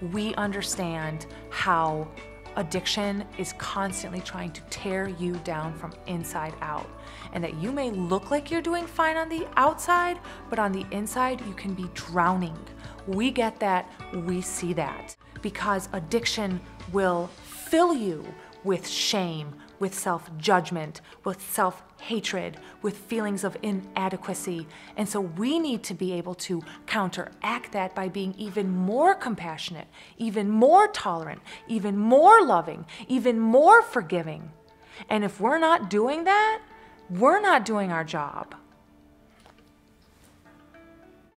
we understand how addiction is constantly trying to tear you down from inside out. And that you may look like you're doing fine on the outside, but on the inside, you can be drowning. We get that, we see that. Because addiction will fill you with shame, with self judgment, with self hatred, with feelings of inadequacy. And so we need to be able to counteract that by being even more compassionate, even more tolerant, even more loving, even more forgiving. And if we're not doing that, we're not doing our job.